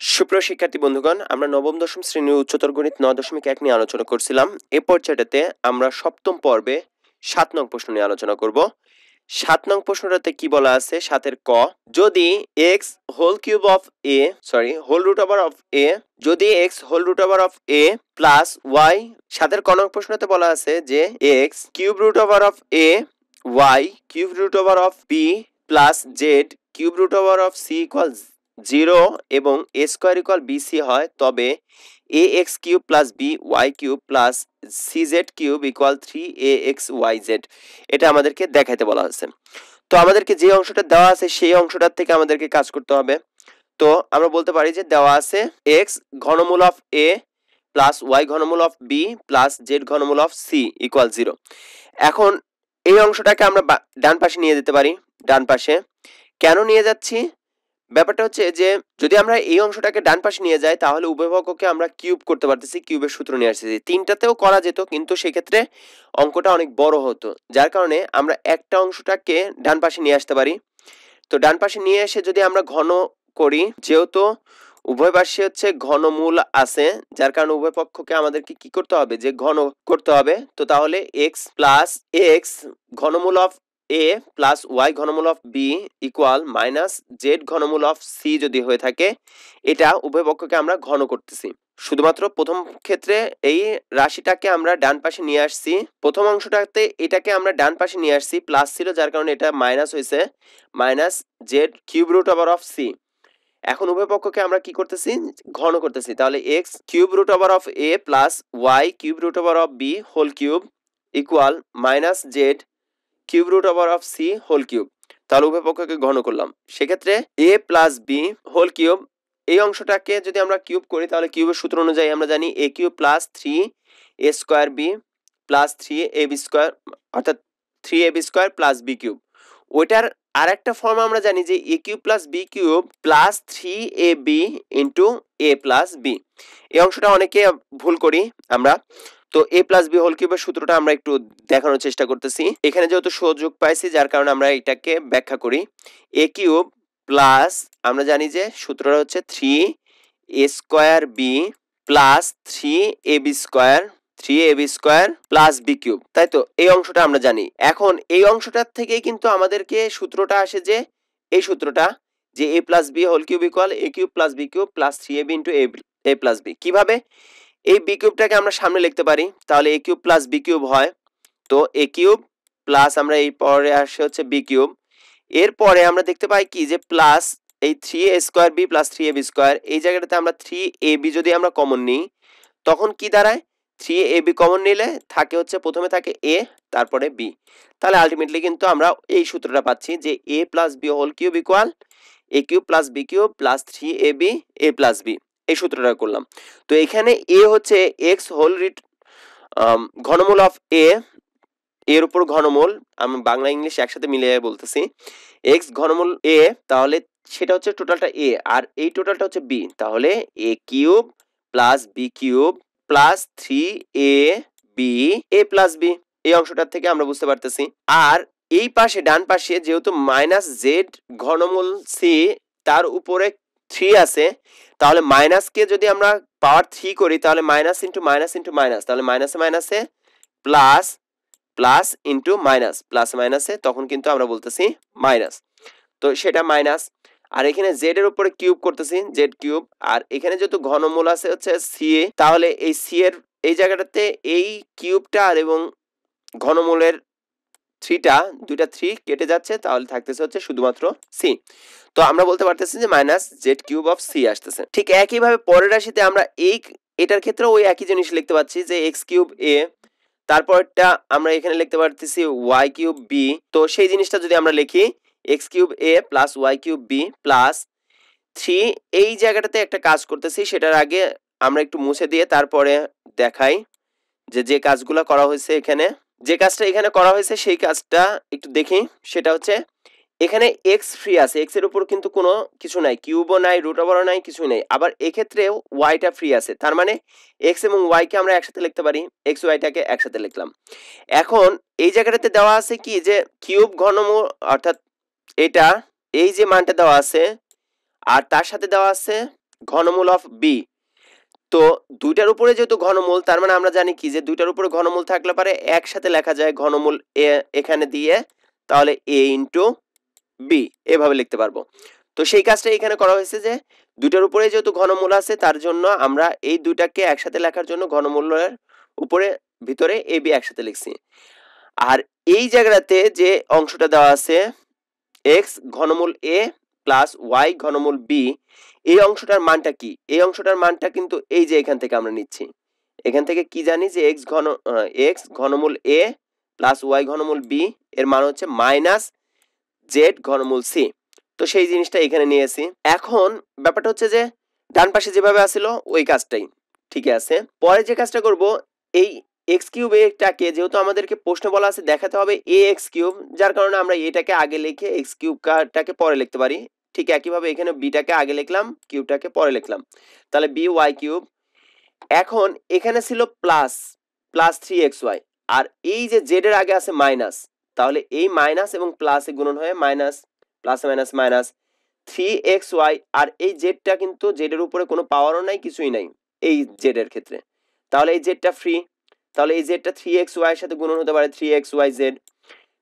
সুপ্রিয় শিক্ষার্থী বন্ধুগণ, আমরা নবম, দশম শ্রেণির উচ্চতর গণিত নয় দশমিক এক নিয়ে আলোচনা করছিলাম। এ পর্যায়টাতে আমরা সপ্তম পর্বে সাত নং প্রশ্ন নিয়ে আলোচনা করব। সাত নং প্রশ্নটাতে কি বলা আছে? সাতের ক। যদি x whole cube of a sorry whole root over of a যদি x whole root over of a plus y সাতের ক নং প্রশ্নতে বলা আছে যে x cube root over of a y cube root over of b plus z cube root over of c equal zero এবং a square equal b c হয়, তবে a x cube plus b y cube plus c z cube equal three a x y z এটা আমাদেরকে দেখাইতে বলা হয়েছে। তো আমাদেরকে যে অংশটা দেওয়া আছে, সেই অংশটার থেকে আমাদেরকে কাজ করতে হবে। তো আমরা বলতে পারি যে দেওয়া আছে এক্স ঘনমূল অফ এ প্লাস ওয়াই ঘনমূল অফ বি প্লাস জেড ঘনমূল অফ সি ইকুয়াল জিরো এখন এই অংশটাকে আমরা ডান পাশে নিয়ে যেতে পারি। ডান পাশে। কেন নিয়ে যাচ্ছি? ব্যাপারটা হচ্ছে যে, যদি আমরা এই অংশটাকে ডান পাশে নিয়ে যাই, তাহলে উভয়পক্ষকে আমরা কিউব করতে পারতেছি, কিউবের সূত্র নিয়ে আসতেছি। তিনটাতেও করা যেত, কিন্তু সেক্ষেত্রে অঙ্কটা অনেক বড় হতো, যার কারণে আমরা একটা অংশটাকে ডান পাশে নিয়ে আসতে পারি। তো ডান পাশে নিয়ে এসে যদি আমরা ঘন করি, যেহেতু উভয় পাশে হচ্ছে ঘনমূল আছে, যার কারণে উভয় পক্ষকে আমাদেরকে কি করতে হবে? যে ঘন করতে হবে, তো তাহলে এক্স প্লাস এক্স ঘনমূল of A plus Y ঘনমূল of b equal minus z ঘনমূল of C যদি হয়ে থাকে, এটা উভয় পক্ষকে আমরা ঘন করতেছি। শুধুমাত্র প্রথম ক্ষেত্রে এই রাশিটাকে আমরা ডান পাশে নিয়ে আসছি। প্রথম অংশটাতে এটাকে আমরা ডান পাশে নিয়ে আসছি প্লাস ছিল যার কারণে এটা মাইনাস হয়েছে minus z cube root over of c এখন উভয় পক্ষকে আমরা কি করতেছি? ঘন করতেছি। তাহলে x cube root over of a plus y cube root over of b whole cube equal minus z cube root over of c whole cube. তাহলে উভয় পক্ষকে ঘন করলাম। সেক্ষেত্রে a plus b whole cube, এই অংশটাকে যদি আমরা কিউব করি, তাহলে কিউবের সূত্র অনুযায়ী আমরা জানি a cube plus three a square b plus three a b square, অর্থাৎ three a b square plus b cube. ওইটার আর একটা ফর্ম আমরা জানি যে a cube plus b cube plus three a b into a plus b. এই অংশটা অনেকে ভুল করি আমরা। তো এ প্লাস বি হোল কিউবের সূত্রটা আমরা একটু দেখানোর চেষ্টা করতেছি। এখানে যেহেতু সুযোগ পাইছি, যার কারণে আমরা এটাকে ব্যাখ্যা করি। এ কিউব প্লাস আমরা জানি যে সূত্রটা হচ্ছে three a square b plus three a b square three a b square plus b cube তাই তো? এই অংশটা আমরা জানি। এখন এই অংশটার থেকেই কিন্তু আমাদেরকে সূত্রটা আসে যে, এই সূত্রটা যে a plus b whole cube equal a cube plus b cube plus three a b into a plus b কীভাবে? এই বি কিউবটাকে আমরা সামনে লিখতে পারি, তাহলে a cube plus b cube হয়। তো এ কিউব প্লাস আমরা এই পরে আসে হচ্ছে বি কিউব। এরপরে আমরা দেখতে পাই কি যে প্লাস এই three a square b plus three a b square এই জায়গাটাতে আমরা থ্রি এ বি যদি আমরা কমন নিই, তখন কি দাঁড়ায়? থ্রি এ বি কমন নিলে থাকে হচ্ছে, প্রথমে থাকে এ তারপরে বি তাহলে আলটিমেটলি কিন্তু আমরা এই সূত্রটা পাচ্ছি যে a plus b whole cube equal a cube plus b cube plus three a b a plus b এই সূত্রটা করলাম। তো এখানে এ হচ্ছে এক্স হোল রিট ঘনমূল অফ এ এর উপর ঘনমূল, আমি বাংলা, ইংলিশ একসাথে মিলিয়ে বলতেছি। এক্স ঘনমূল এ তাহলে সেটা হচ্ছে টোটালটা এ আর এই টোটালটা হচ্ছে বি তাহলে a cube plus b cube plus three a b a plus b এই অংশটার থেকে আমরা বুঝতে পারতেছি। আর এই পাশে, ডান পাশে যেহেতু মাইনাস জেড ঘনমূল সি তার উপরে থ্রি আছে তাহলে মাইনাসকে যদি আমরা পাওয়ার থ্রি করি, তাহলে minus into minus into minus তাহলে মাইনাসে মাইনাসে plus plus into minus plus মাইনাসে তখন কিন্তু আমরা বলতেছি মাইনাস তো সেটা মাইনাস আর এখানে জেড এর উপরে কিউব করতেছি জেড কিউব আর এখানে যেহেতু ঘনমূল আছে হচ্ছে সি এ, তাহলে এই সি এর, এই জায়গাটাতে এই কিউবটা আর এবং ঘনমূলের থ্রিটা দুইটা থ্রি কেটে যাচ্ছে, তাহলে থাকতেছে হচ্ছে শুধুমাত্র সি তো আমরা বলতে পারতেছি যে minus z cube of c আসতেছে। ঠিক একইভাবে পরের রাশিতে আমরা এই এটার ক্ষেত্রে ওই একই জিনিস লিখতে পাচ্ছি যে এক্স কিউব এ তারপরটা আমরা এখানে লিখতে পারতেছি ওয়াই কিউব বি তো সেই জিনিসটা যদি আমরা লিখি x cube a plus y cube b plus three এই জায়গাটাতে একটা কাজ করতেছি, সেটার আগে আমরা একটু মুছে দিয়ে তারপরে দেখাই যে যে কাজগুলো করা হয়েছে এখানে। যে কাজটা এখানে করা হয়েছে সেই কাজটা একটু দেখি। সেটা হচ্ছে এখানে এক্স ফ্রি আছে। এক্সের উপর কিন্তু কোনো কিছু নাই। কিউবও নাই রুট ওভারও নাই, কিছুই নাই। আবার এক্ষেত্রে ওয়াইটা ফ্রি আছে। তার মানে এক্স এবং ওয়াইকে আমরা একসাথে লিখতে পারি। এক্স ওয়াইটাকে একসাথে লিখলাম। এখন এই জায়গাটাতে দেওয়া আছে কি? যে কিউব ঘনমূল অর্থাৎ এটা, এই যে মানটা দেওয়া আছে, আর তার সাথে দেওয়া আছে ঘনমূল অফ বি তো দুইটার উপরে যেহেতু ঘনমূল, তার মানে আমরা জানি কি যে দুইটার উপরে ঘনমূল থাকলে পারে একসাথে লেখা যায় ঘনমূল এ, এখানে দিয়ে, তাহলে এ ইন্টু বি এভাবে লিখতে পারব। তো সেই কাজটা এখানে করা হয়েছে যে দুইটার উপরে যেহেতু ঘনমূল আছে, তার জন্য আমরা এই দুইটাকে একসাথে লেখার জন্য ঘনমূলের উপরে, ভিতরে এ, বি একসাথে লিখছি। আর এই জায়গাটাতে যে অংশটা দেওয়া আছে এক্স ঘনমূল এ প্লাস ওয়াই ঘনমূল বি এই অংশটার মানটা কি? এই অংশটার মানটা কিন্তু এই যে এখান থেকে আমরা নিচ্ছি। এখান থেকে কি জানি যে এক্স ঘন এক্স ঘনমূল এ প্লাস ওয়াই ঘনমূল বি এর মান হচ্ছে মাইনাস জেড ঘনমূল সি তো সেই জিনিসটা এখানে নিয়েছি এখন ব্যাপারটা হচ্ছে যে ডান পাশে যেভাবে আসছিল ওই কাজটাই ঠিক আছে। পরে যে কাজটা করব, এই এক্স কিউব এটাকে যেহেতু আমাদেরকে প্রশ্ন বলা আছে, দেখাতে হবে এ এক্স কিউব, যার কারণে আমরা এটাকে আগে লিখে এক্স কিউবটাকে পরে লিখতে পারি। ঠিক একইভাবে এখানে বিটাকে আগে লিখলাম কিউবটাকে পরে লিখলাম। তাহলে বি ওয়াই কিউব। এখন এখানে ছিল plus plus three x y. আর এই যে জেডের আগে আছে মাইনাস, তাহলে এই মাইনাস এবং প্লাসে গুণন হয়ে minus, plus minus minus three x y. আর এই জেডটা কিন্তু জেডের উপরে কোনো পাওয়ারও নাই, কিছুই নাই, এই জেডের ক্ষেত্রে। তাহলে এই জেডটা ফ্রি তাহলে এই জেডটা থ্রি এক্স ওয়াই এর সাথে গুণন হতে পারে থ্রি এক্স ওয়াই জেড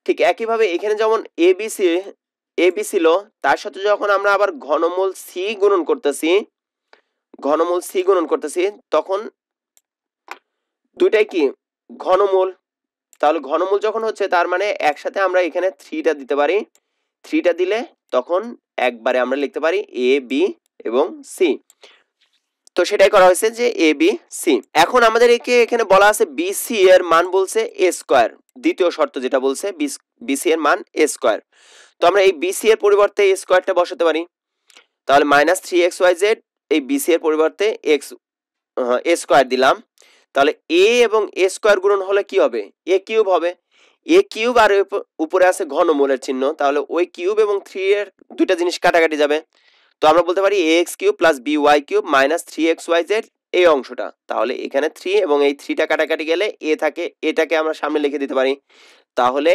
ঠিক একইভাবে এখানে যেমন a b c a b ছিল তার সাথে যখন আমরা আবার ঘনমূল সি গুণন করতেছি, ঘনমূল সি গুণন করতেছি, তখন দুইটাই কি? ঘনমূল। তাহলে ঘনমূল যখন হচ্ছে, তার মানে একসাথে আমরা এখানে থ্রিটা দিতে পারি। থ্রিটা দিলে তখন একবারে আমরা লিখতে পারি এ বি এবং সি তো সেটাই করা হয়েছে যে এ বি সি এখন আমাদের একে এখানে বলা আছে বি সি এর মান বলছে এ স্কোয়ার দ্বিতীয় শর্ত যেটা বলছে বি সি এর মান এ স্কোয়ার তো আমরা এই বি সি এর পরিবর্তে এ স্কোয়ারটা বসাতে পারি। তাহলে minus three x y z এই বি সি এর পরিবর্তে এক্স এ স্কোয়ার দিলাম। তাহলে এ এবং এ স্কোয়ার গুণন হলে কি হবে? এ কিউব হবে। এ কিউব আর উপরে আছে ঘনমূলের চিহ্ন। তাহলে ওই কিউব এবং থ্রি এর দুইটা জিনিস কাটাকাটি যাবে। তো আমরা বলতে পারি a x cube plus b y cube minus three x y z এই অংশটা। তাহলে এখানে থ্রি এবং এই থ্রিটা কাটাকাটি গেলে এ থাকে, এটাকে আমরা সামনে লিখে দিতে পারি। তাহলে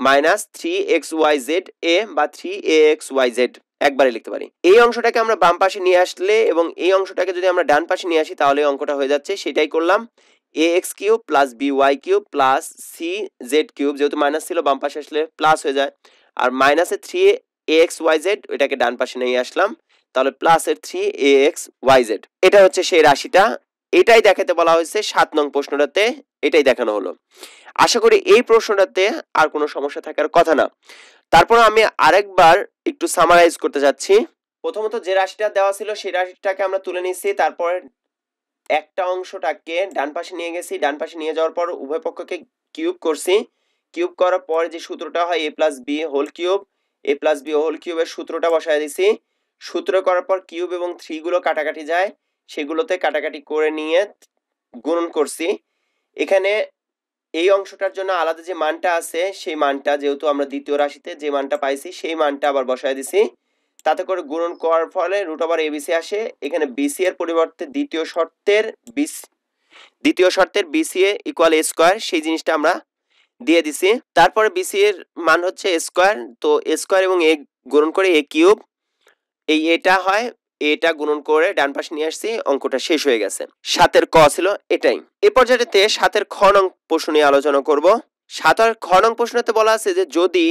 minus three x y z a বা three a x y z একবারে লিখতে পারি। এই অংশটাকে আমরা বাম পাশে নিয়ে আসলে এবং এই অংশটাকে যদি আমরা ডান পাশে নিয়ে আসি, তাহলে অঙ্কটা হয়ে যাচ্ছে। সেটাই করলাম। A x cube plus b y cube plus c z cube যেহেতু মাইনাস ছিল, বাম পাশে আসলে প্লাস হয়ে যায়। আর মাইনাসে three a x y z এটাকে ডান পাশে নিয়ে আসলাম। তাহলে প্লাসের three a x y z এটা হচ্ছে সেই রাশিটা। এটাই দেখাতে বলা হয়েছে সাত নং প্রশ্নটাতে। এটাই দেখানো হলো। আশা করি এই প্রশ্নটাতে আর কোনো সমস্যা থাকার কথা না। তারপর আমি আরেকবার একটু সামারাইজ করতে যাচ্ছি। প্রথমত যে রাশিটা দেওয়া ছিল সেই রাশিটাকে আমরা তুলে নিচ্ছি তারপর একটা অংশটাকে ডান পাশে নিয়ে গেছি। ডান পাশে নিয়ে যাওয়ার পর উভয় পক্ষকে কিউব করছি। কিউব করার পর যে সূত্রটা হয় a plus b whole cube a plus b whole কিউবের সূত্রটা বসায় দিছি। সূত্র করার পর কিউব এবং থ্রিগুলো কাটাকাটি যায়। সেগুলোতে কাটাকাটি করে নিয়ে গুণন করছি। এখানে এই অংশটার জন্য আলাদা যে মানটা আছে, সেই মানটা যেহেতু আমরা দ্বিতীয় রাশিতে যে মানটা পাইছি, সেই মানটা আবার বসায় দিছি। তাতে করে গুণন করার ফলে রুট ওভার এবিসি আসে। এখানে বিসি এর পরিবর্তে দ্বিতীয় শর্তের বিস দ্বিতীয় শর্তের বিসি ইকুয়াল এ স্কোয়ার সেই জিনিসটা আমরা দিয়ে দিছি। তারপরে বিসি এর মান হচ্ছে স্কোয়ার তো স্কোয়ার এবং এ গুণন করে এ কিউব এই এটা হয়, এটা গুণন করে ডান পাশে নিয়ে আসছি, অঙ্কটা শেষ হয়ে গেছে। সাতের ক ছিল এটাই। এ পর্যায়েতে সাতের খ নং প্রশ্ন নিয়ে আলোচনা করব। সাতের খ নং প্রশ্নতে বলা আছে যে, যদি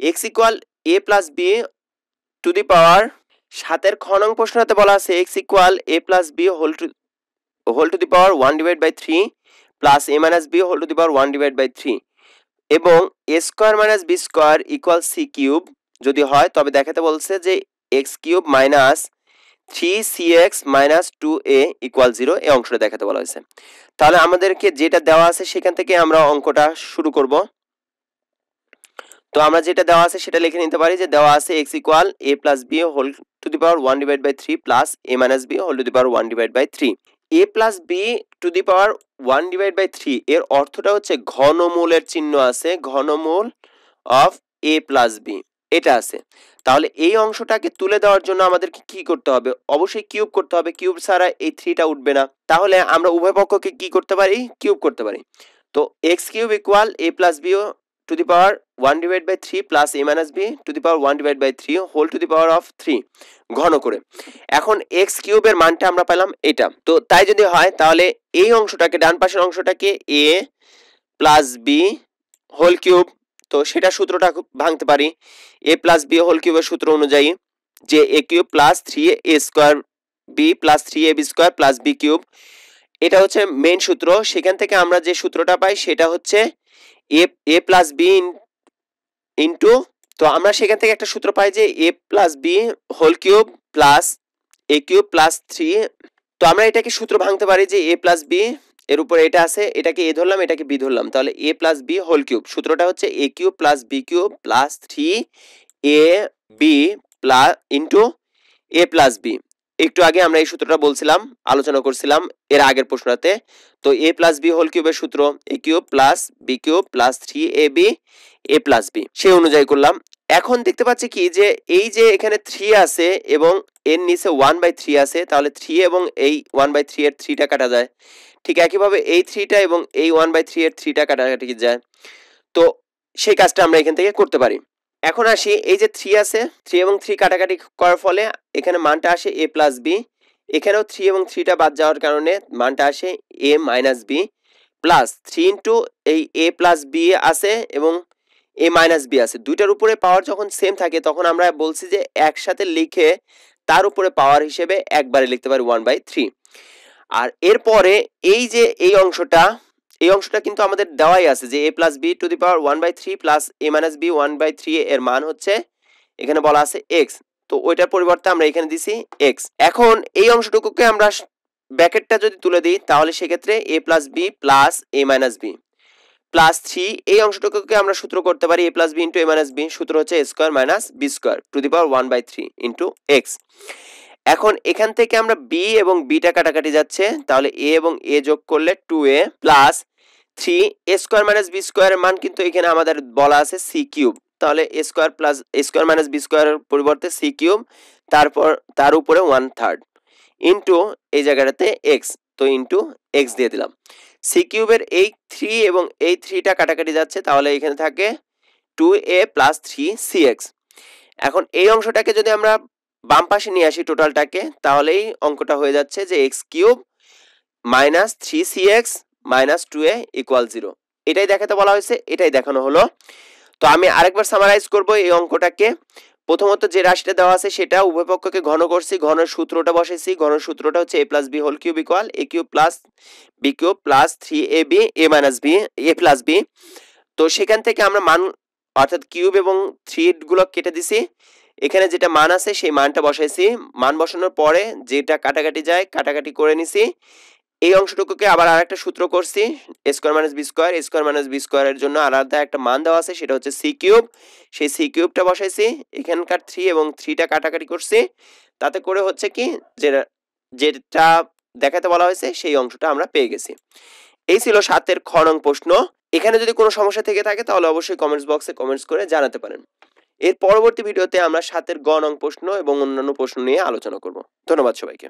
x equal a plus b to the power সাতের খ নং প্রশ্নতে বলা আছে x equal a plus b whole to whole to the power one divide by three plus a minus b whole to the power one divide by three এবং a square minus b square equal c cube যদি হয়, তবে দেখাতে বলছে যে x cube minus three c x minus two a equal zero এই অংশটা দেখাতে বলা হয়েছে। তাহলে আমাদেরকে যেটা দেওয়া আছে সেখান থেকে আমরা অঙ্কটা শুরু করব। তো আমরা যেটা দেওয়া আছে সেটা লিখে নিতে পারি যে দেওয়া আছে x equal a plus b whole to the power one divide by three plus a minus b whole to the power one divide by three a plus b to the power one divide by three এর অর্থটা হচ্ছে ঘনমূলের চিহ্ন আছে, ঘনমূল of A plus b এটা আছে। তাহলে এই অংশটাকে তুলে দেওয়ার জন্য আমাদেরকে কি করতে হবে? অবশ্যই কিউব করতে হবে। কিউব ছাড়া এই থ্রিটা উঠবে না। তাহলে আমরা উভয় পক্ষকে কি করতে পারি? কিউব করতে পারি। তো x cube equal a plus bio to the power one divide by three plus a minus b to the power one divide by three whole to the power of three ঘন করে। এখন x কিউবের মানটা আমরা পেলাম এটা। তো তাই যদি হয়, তাহলে এই অংশটাকে, ডান পাশের অংশটাকে a plus b whole cube তো সেটা সূত্রটা ভাঙতে পারি। এ প্লাস বি হোল কিউবের সূত্র অনুযায়ী যে a cube plus three a square b plus three a b square plus b cube এটা হচ্ছে মেন সূত্র। সেখান থেকে আমরা যে সূত্রটা পাই, সেটা হচ্ছে a a plus b into তো আমরা সেখান থেকে একটা সূত্র পাই যে a plus b whole cube plus a cube plus three তো আমরা এটাকে সূত্র ভাঙতে পারি যে এ প্লাস বি এর উপরে এটা আছে, এটাকে এ ধরলাম, এটাকে বি ধরলাম। তাহলে a plus b whole cube সূত্রটা হচ্ছে a cube plus b cube plus three a b plus into a plus b একটু আগে আমরা এই সূত্রটা বলছিলাম, আলোচনা করছিলাম এর আগের প্রশ্নটাতে। তো এ প্লাস বি হোল কিউবের সূত্র a cube plus b cube plus three a b a plus b সেই অনুযায়ী করলাম। এখন দেখতে পাচ্ছি কি যে এই যে এখানে থ্রি আছে এবং এর নিচে ওয়ান বাই থ্রি আছে, তাহলে থ্রি এবং এই ওয়ান বাই থ্রি এর থ্রিটা কাটা যায়। ঠিক একইভাবে এই থ্রিটা এবং এই ওয়ান বাই থ্রি এর থ্রিটা কাটাকাটি যায়। তো সেই কাজটা আমরা এখান থেকে করতে পারি। এখন আসি, এই যে থ্রি আছে থ্রি এবং থ্রি কাটাকাটি করার ফলে এখানে মানটা আসে এ প্লাস বি এখানেও থ্রি এবং থ্রিটা বাদ যাওয়ার কারণে মানটা আসে a minus b plus three into এই এ প্লাস বি আছে এবং এ মাইনাস বি আছে। দুইটার উপরে পাওয়ার যখন সেম থাকে, তখন আমরা বলছি যে একসাথে লিখে তার উপরে পাওয়ার হিসেবে একবারে লিখতে পারি ওয়ান বাই থ্রি আর এরপরে এই যে, এই অংশটা এই অংশটা কিন্তু আমাদের দেওয়াই আছে যে a plus b to the power one by three plus a minus b one by three এর মান হচ্ছে এখানে বলা আছে এক্স তো ওইটার পরিবর্তে আমরা এখানে দিছি এক্স এখন এই অংশটুকুকে আমরা ব্যাকেটটা যদি তুলে দিই, তাহলে সেক্ষেত্রে a plus b plus a minus b plus three এই অংশটুকুকে আমরা সূত্র করতে পারি a plus b into a minus b সূত্র হচ্ছে a square minus b square to the power one by three into x এখন এখান থেকে আমরা বি এবং বিটা কাটাকাটি যাচ্ছে, তাহলে এ এবং এ যোগ করলে two a plus three a square minus b স্কোয়ারের মান কিন্তু এখানে আমাদের বলা আছে সি কিউব তাহলে a square plus a square minus b স্কোয়ারের পরিবর্তে সি কিউব তারপর তার উপরে ওয়ান থার্ড ইন্টু এই জায়গাটাতে এক্স তো ইন্টু এক্স দিয়ে দিলাম। সি কিউবের এই থ্রি এবং এই থ্রিটা কাটাকাটি যাচ্ছে, তাহলে এখানে থাকে two a plus three c x এখন এই অংশটাকে যদি আমরা বাম পাশে নিয়ে আসি টোটালটাকে তাহলেই অঙ্কটা হয়ে যাচ্ছে যে x cube minus three c x minus two a equal zero এটাই দেখাতে বলা হয়েছে, এটাই দেখানো হলো। তো আমি আরেকবার সামারাইজ করব এই অঙ্কটাকে। প্রথমত যে রাশিটা দেওয়া আছে সেটা উভয় পক্ষকে ঘন করছি ঘনের সূত্রটা বসেছি ঘনের সূত্রটা হচ্ছে a plus b whole cube equal a cube plus b cube plus three a b a minus b a plus b তো সেখান থেকে আমরা মান, অর্থাৎ কিউব এবং থ্রি গুলো কেটে দিছি। এখানে যেটা মান আছে সেই মানটা বসাইছি। মান বসানোর পরে যেটা কাটাকাটি যায়, কাটাকাটি করে নিছি। এই অংশটুকুকে আবার আর একটা সূত্র করছি square minus b square square minus b স্কোয়ারের জন্য আলাদা একটা মান দেওয়া আছে, সেটা হচ্ছে সি কিউব সেই সি কিউবটা বসাইছি, এখানকার থ্রি এবং থ্রিটা কাটাকাটি করছি, তাতে করে হচ্ছে কি যে যেটা দেখাতে বলা হয়েছে, সেই অংশটা আমরা পেয়ে গেছি। এই ছিল সাতের খ নং প্রশ্ন। এখানে যদি কোনো সমস্যা থেকে থাকে, তাহলে অবশ্যই কমেন্টস বক্সে কমেন্টস করে জানাতে পারেন। এর পরবর্তী ভিডিওতে আমরা সাতের গ নং প্রশ্ন এবং অন্যান্য প্রশ্ন নিয়ে আলোচনা করব। ধন্যবাদ সবাইকে।